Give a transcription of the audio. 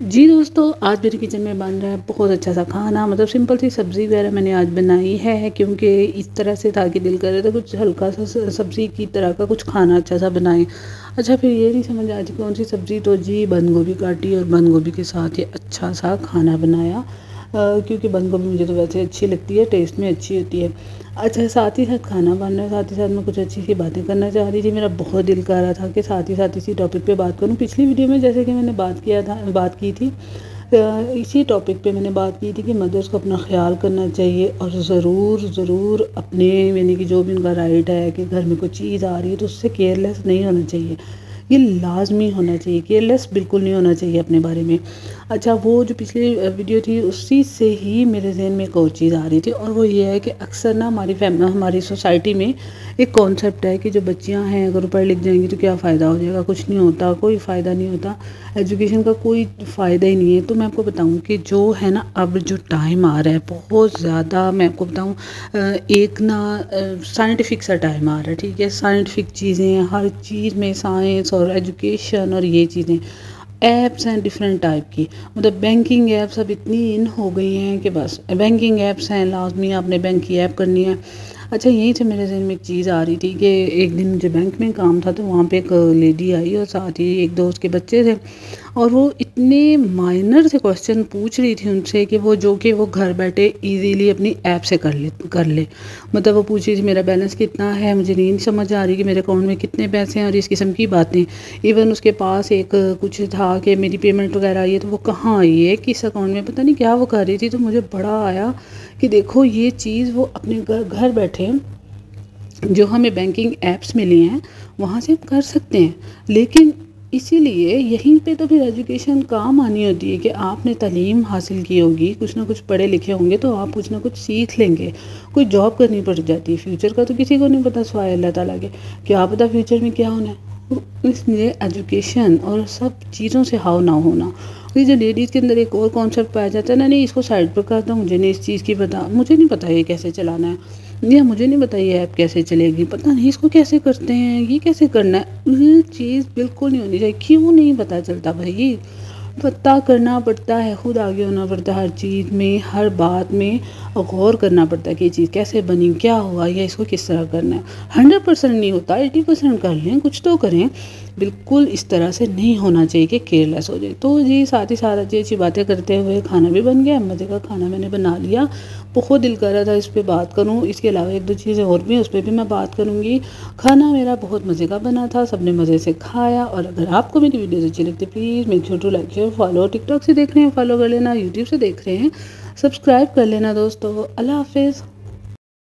जी दोस्तों, आज मेरे किचन में बन रहा है बहुत अच्छा सा खाना। मतलब सिंपल सी सब्ज़ी वगैरह मैंने आज बनाई है क्योंकि इस तरह से था कि दिल कर रहा था कुछ हल्का सा सब्ज़ी की तरह का कुछ खाना अच्छा सा बनाए। अच्छा फिर ये नहीं समझ आज कौन सी सब्ज़ी तो जी बंद गोभी काटी और बंद गोभी के साथ ये अच्छा सा खाना बनाया। क्योंकि बंद गोभी मुझे तो वैसे अच्छी लगती है टेस्ट में अच्छी होती है। अच्छा साथ ही साथ खाना बनना, साथ ही साथ मैं कुछ अच्छी सी बातें करना चाह रही थी, मेरा बहुत दिल कर रहा था कि साथ ही साथ इसी टॉपिक पे बात करूँ। पिछली वीडियो में जैसे कि मैंने बात किया था, बात की थी इसी टॉपिक पे मैंने बात की थी कि मदर्स को अपना ख्याल करना चाहिए और ज़रूर ज़रूर अपने, यानी कि जो भी उनका राइट है कि घर में कोई चीज़ आ रही है तो उससे केयरलेस नहीं होना चाहिए। ये लाजमी होना चाहिए केयरलेस बिल्कुल नहीं होना चाहिए अपने बारे में। अच्छा वो जो पिछली वीडियो थी, उसी से ही मेरे जहन में एक और चीज़ आ रही थी और वो ये है कि अक्सर ना हमारी फैम हमारी सोसाइटी में एक कॉन्सेप्ट है कि जो बच्चियाँ हैं, अगर पढ़ लिख जाएँगी तो क्या फ़ायदा हो जाएगा? कुछ नहीं होता, कोई फ़ायदा नहीं होता। एजुकेशन का कोई फ़ायदा ही नहीं है। तो मैं आपको बताऊँ कि जो है ना, अब जो टाइम आ रहा है, बहुत ज़्यादा मैं आपको बताऊँ एक ना साइंटिफिक सा टाइम आ रहा है, ठीक है? साइंटिफिक चीज़ें, हर चीज़ में साइंस और एजुकेशन और ये चीज़ें। ऐप्स हैं डिफरेंट टाइप की। मतलब बैंकिंग ऐप्स अब इतनी इन हो गई हैं कि बस। बैंकिंग ऐप्स हैं, लाजमी आपने बैंक की ऐप करनी है। अच्छा यहीं से मेरे जहन में एक चीज़ आ रही थी कि एक दिन मुझे बैंक में काम था तो वहाँ पे एक लेडी आई और साथ ही एक दो उसके बच्चे थे और वो इतने माइनर से क्वेश्चन पूछ रही थी उनसे कि वो जो कि वो घर बैठे इजीली अपनी ऐप से कर ले कर ले। मतलब वो पूछ रही थी, मेरा बैलेंस कितना है? मुझे नहीं समझ आ रही कि मेरे अकाउंट में कितने पैसे हैं और इस किस्म की बातें। इवन उसके पास एक कुछ था कि मेरी पेमेंट वगैरह आई है तो वो कहाँ आई है? किस अकाउंट में? पता नहीं क्या वो कर रही थी तो मुझे बड़ा आया कि देखो, ये चीज़ वो अपने घर घर बैठे जो हमें बैंकिंग ऐप्स मिली हैं, वहाँ से हम कर सकते हैं। लेकिन इसीलिए यहीं पे तो फिर एजुकेशन काम आनी होती है कि आपने तालीम हासिल की होगी, कुछ ना कुछ पढ़े लिखे होंगे तो आप कुछ ना कुछ सीख लेंगे। कोई जॉब करनी पड़ जाती है। फ्यूचर का तो किसी को नहीं पता सवाए अल्लाह ताला के। क्या पता फ्यूचर में क्या होना है? इसलिए एजुकेशन और सब चीज़ों से हाव ना होना। ये जो लेडीज़ के अंदर एक और कॉन्सेप्ट पाया जाता है ना नहीं, इसको साइड पर करता हूँ मुझे नहीं इस चीज़ की पता, मुझे नहीं पता ये कैसे चलाना है, या मुझे नहीं पता ये ऐप कैसे चलेगी, पता नहीं इसको कैसे करते हैं, ये कैसे करना है? ये चीज़ बिल्कुल नहीं होनी चाहिए, क्यों नहीं पता चलता भाई? पता करना पड़ता है, खुद आगे होना पड़ता है, हर चीज़ में, हर बात में गौर करना पड़ता है कि ये चीज़ कैसे बनी, क्या हुआ, या इसको किस तरह करना है। हंड्रेड परसेंट नहीं होता, एटी परसेंट कर लें, कुछ तो करें, बिल्कुल इस तरह से नहीं होना चाहिए कि केयरलेस हो जाए। तो जी, साथ ही साथ अच्छी अच्छी बातें करते हुए खाना भी बन गया मज़े का खाना मैंने बना लिया। बहुत दिल कर रहा था इस पर बात करूँ, इसके अलावा एक दो चीज़ें और भी, उस पर भी मैं बात करूँगी। खाना मेरा बहुत मज़े का बना था, सबने मज़े से खाया, और अगर आपको मेरी वीडियोज़ अच्छी लगती please make sure to like share follow, TikTok से देख रहे हैं, फॉलो कर लेना, यूट्यूब से देख रहे हैं, सब्सक्राइब कर लेना दोस्तों। अल्लाह हाफिज़।